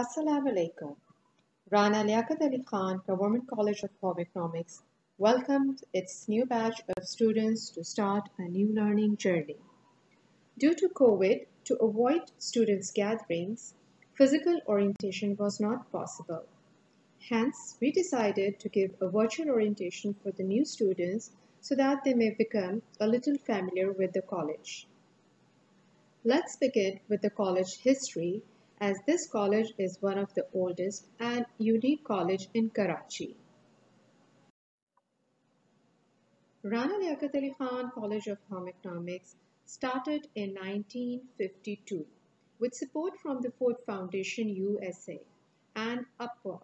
Assalamu alaikum. Rana Liaquat Ali Khan, Government College of Home Economics, welcomed its new batch of students to start a new learning journey. Due to COVID, to avoid students' gatherings, physical orientation was not possible. Hence, we decided to give a virtual orientation for the new students so that they may become a little familiar with the college. Let's begin with the college history as this college is one of the oldest and unique college in Karachi. Rana Liaquat Ali Khan College of Home Economics started in 1952 with support from the Ford Foundation USA and Upward.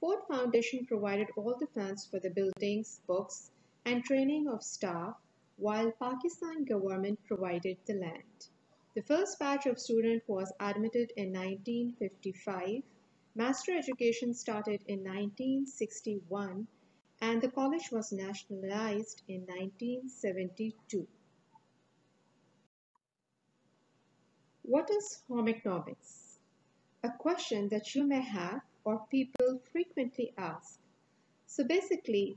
Ford Foundation provided all the funds for the buildings, books, and training of staff, while Pakistan government provided the land. The first batch of students was admitted in 1955. Master education started in 1961 and the college was nationalized in 1972. What is home economics? A question that you may have or people frequently ask. So basically,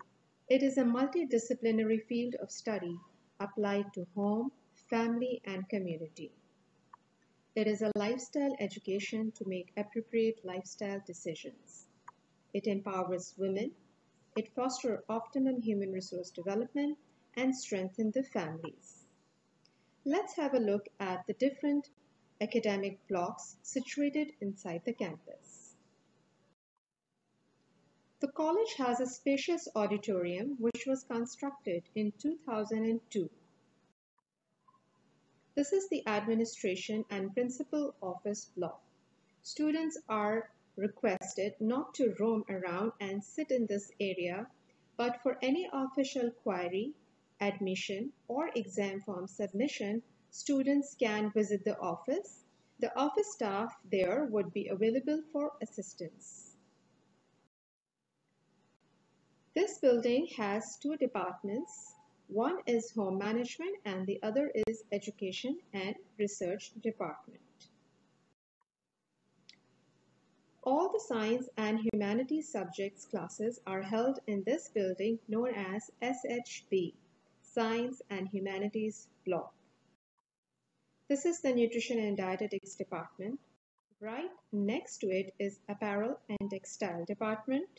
it is a multidisciplinary field of study applied to home, family, and community. It is a lifestyle education to make appropriate lifestyle decisions. It empowers women, it fosters optimum human resource development, and strengthens the families. Let's have a look at the different academic blocks situated inside the campus. The college has a spacious auditorium which was constructed in 2002 this is the administration and principal office block. Students are requested not to roam around and sit in this area, but for any official query, admission, or exam form submission, students can visit the office. The office staff there would be available for assistance. This building has two departments, one is home management and the other is education and research department. All the science and humanities subjects classes are held in this building known as SHB, Science and Humanities Block. This is the Nutrition and Dietetics Department. Right next to it is Apparel and Textile Department.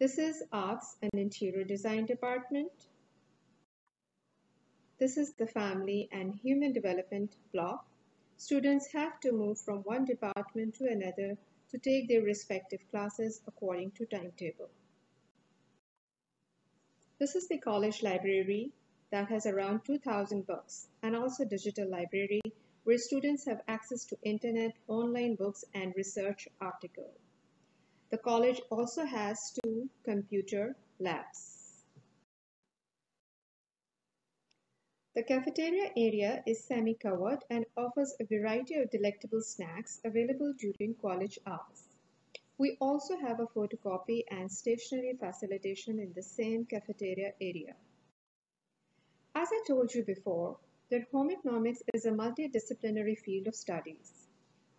This is Arts and Interior Design Department. This is the Family and Human Development block. Students have to move from one department to another to take their respective classes according to timetable. This is the college library that has around 2000 books and also digital library where students have access to internet, online books and research articles. The college also has two computer labs. The cafeteria area is semi-covered and offers a variety of delectable snacks available during college hours. We also have a photocopy and stationery facilitation in the same cafeteria area. As I told you before, that home economics is a multidisciplinary field of studies.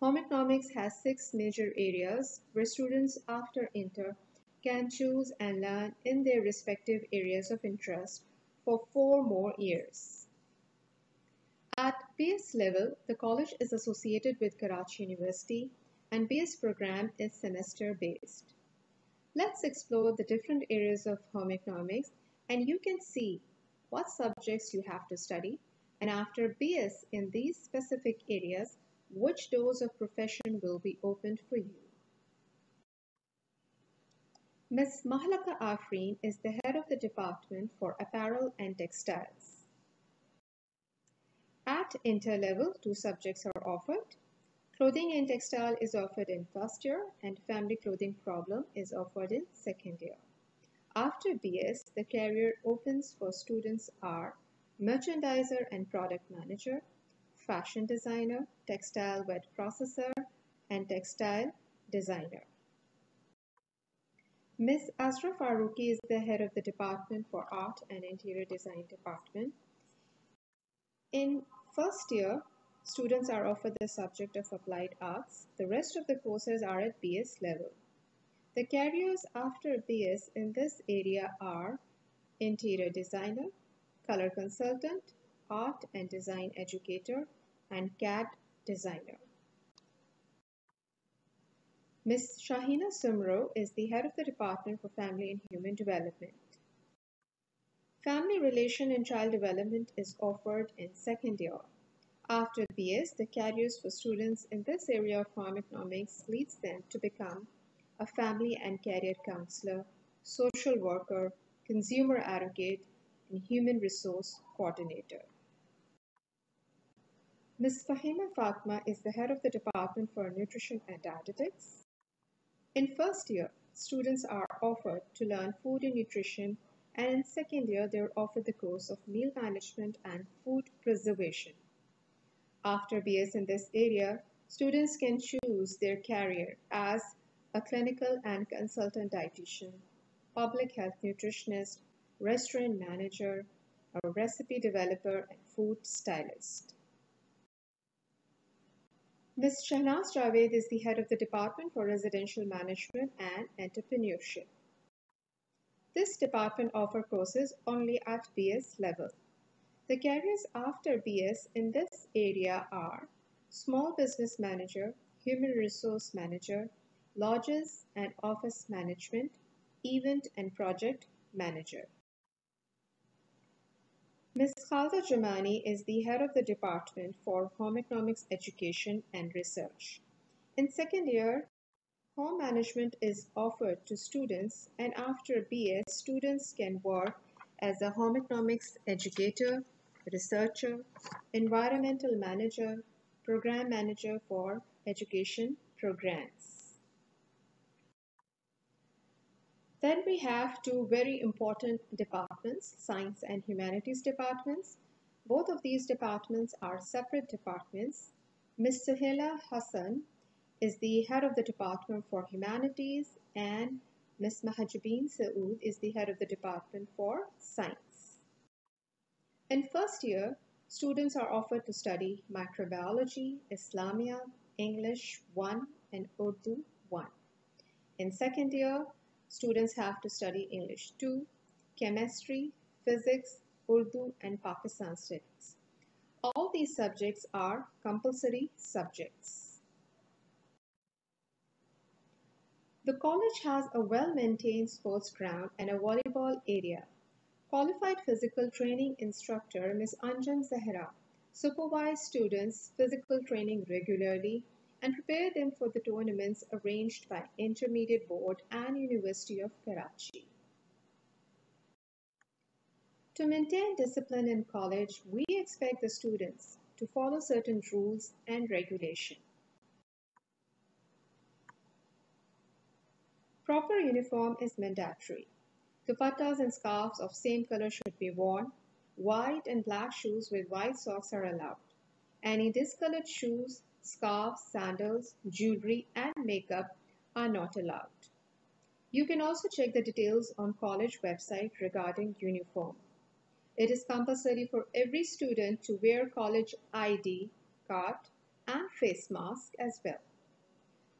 Home economics has six major areas where students after inter can choose and learn in their respective areas of interest for four more years. At BS level, the college is associated with Karachi University and BS program is semester based. Let's explore the different areas of home economics and you can see what subjects you have to study and after BS in these specific areas, which doors of profession will be opened for you. Ms. Mahlaka Afreen is the head of the department for apparel and textiles. At inter-level, two subjects are offered. Clothing and textile is offered in first year and family clothing problem is offered in second year. After BS, the career opens for students are merchandiser and product manager, fashion designer, textile wet processor, and textile designer. Ms. Asra Faruqi is the head of the Department for Art and Interior Design Department. In first year, students are offered the subject of applied arts. The rest of the courses are at BS level. The careers after BS in this area are interior designer, color consultant, art and design educator, and CAD designer. Ms. Shahina Sumro is the head of the Department for Family and Human Development. Family Relation and Child Development is offered in second year. After BS, the careers for students in this area of home economics leads them to become a family and career counselor, social worker, consumer advocate, and human resource coordinator. Ms. Fahima Fatma is the head of the Department for Nutrition and Dietetics. In first year, students are offered to learn food and nutrition and in second year they are offered the course of meal management and food preservation. After BS in this area, students can choose their career as a clinical and consultant dietitian, public health nutritionist, restaurant manager, a recipe developer, and food stylist. Ms. Shahnaz Javed is the head of the Department for Residential Management and Entrepreneurship. This department offers courses only at BS level. The careers after BS in this area are Small Business Manager, Human Resource Manager, Lodges and Office Management, Event and Project Manager. Ms. Khalda Jamani is the head of the Department for Home Economics Education and Research. In second year, home management is offered to students and after BS, students can work as a home economics educator, researcher, environmental manager, program manager for education programs. Then we have two very important departments, science and humanities departments. Both of these departments are separate departments. Ms. Suhaila Hassan is the head of the Department for Humanities and Ms. Mahjabeen Saud is the head of the Department for Science. In first year, students are offered to study microbiology, Islamia, English 1 and Urdu 1. In second year, Students have to study English 2, chemistry, physics, Urdu and Pakistan studies. All these subjects are compulsory subjects. The college has a well-maintained sports ground and a volleyball area. Qualified physical training instructor Ms. Anjum Zahra supervise students' physical training regularly and prepare them for the tournaments arranged by Intermediate Board and University of Karachi. To maintain discipline in college, we expect the students to follow certain rules and regulation. Proper uniform is mandatory. Dupattas and scarves of same color should be worn. White and black shoes with white socks are allowed. Any discolored shoes scarves, sandals, jewelry, and makeup are not allowed. You can also check the details on college website regarding uniform. It is compulsory for every student to wear college ID card and face mask as well.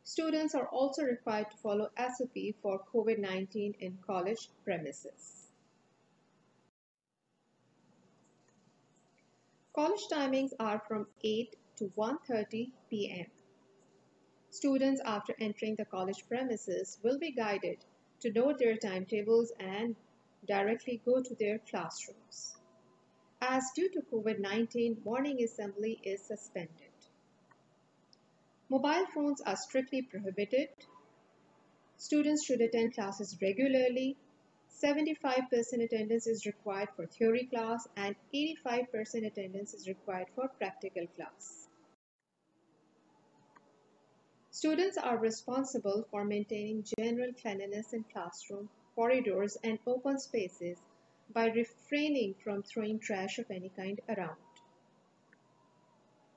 Students are also required to follow SOP for COVID-19 in college premises. College timings are from 8 to 1.30 p.m. Students after entering the college premises will be guided to note their timetables and directly go to their classrooms. As due to COVID-19, morning assembly is suspended. Mobile phones are strictly prohibited. Students should attend classes regularly 75% attendance is required for theory class and 85% attendance is required for practical class. Students are responsible for maintaining general cleanliness in classroom, corridors and open spaces by refraining from throwing trash of any kind around.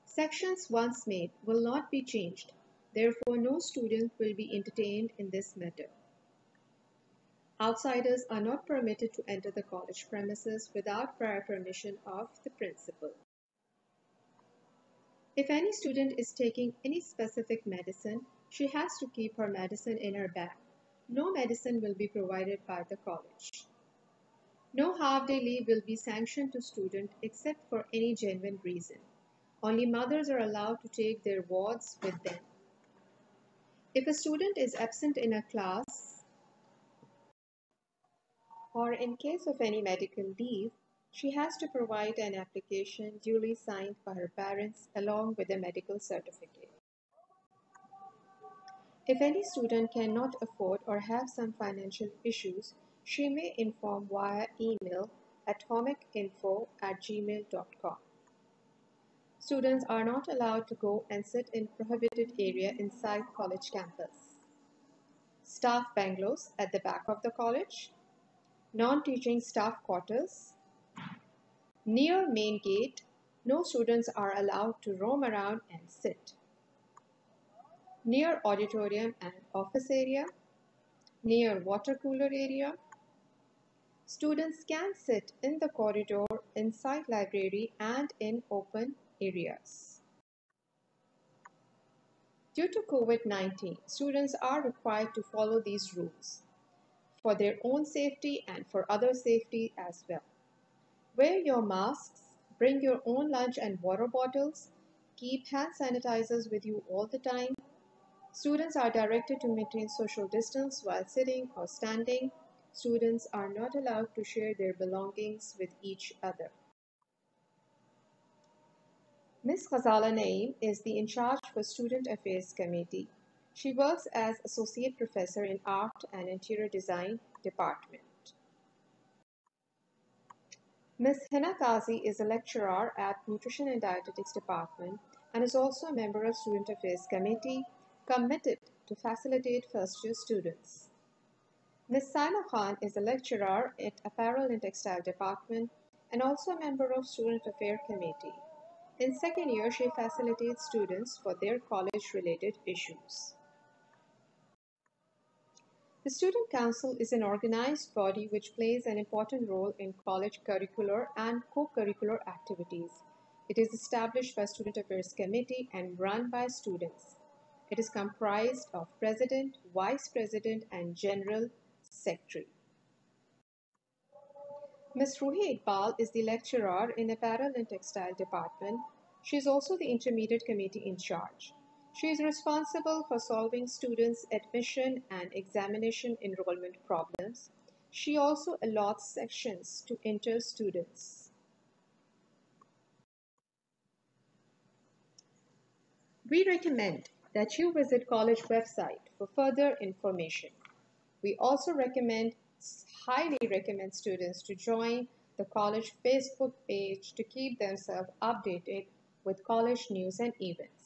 Sections once made will not be changed, therefore no student will be entertained in this matter. Outsiders are not permitted to enter the college premises without prior permission of the principal. If any student is taking any specific medicine, she has to keep her medicine in her bag. No medicine will be provided by the college. No half-day leave will be sanctioned to student except for any genuine reason. Only mothers are allowed to take their wards with them. If a student is absent in a class or in case of any medical leave, she has to provide an application duly signed by her parents along with a medical certificate. If any student cannot afford or have some financial issues, she may inform via email atomicinfo at gmail.com. Students are not allowed to go and sit in prohibited area inside college campus. Staff bungalows at the back of the college, non-teaching staff quarters, Near main gate, no students are allowed to roam around and sit. Near auditorium and office area, near water cooler area, students can sit in the corridor, inside library and in open areas. Due to COVID-19, students are required to follow these rules for their own safety and for other safety as well. Wear your masks, bring your own lunch and water bottles, keep hand sanitizers with you all the time. Students are directed to maintain social distance while sitting or standing. Students are not allowed to share their belongings with each other. Ms. Ghazala Naeem is the in charge for Student Affairs Committee. She works as Associate Professor in Art and Interior Design Department. Ms. Hina Kazi is a lecturer at Nutrition and Dietetics Department and is also a member of Student Affairs Committee committed to facilitate first-year students. Ms. Saima Khan is a lecturer at Apparel and Textile Department and also a member of Student Affairs Committee. In second year, she facilitates students for their college-related issues. The Student Council is an organized body which plays an important role in college curricular and co-curricular activities. It is established by Student Affairs Committee and run by students. It is comprised of President, Vice President, and General Secretary. Ms. Ruhi Iqbal is the lecturer in Apparel and Textile Department. She is also the Intermediate Committee in charge. She is responsible for solving students' admission and examination enrollment problems. She also allots sections to enter students. We recommend that you visit college website for further information. We also recommend, highly recommend students to join the college Facebook page to keep themselves updated with college news and events.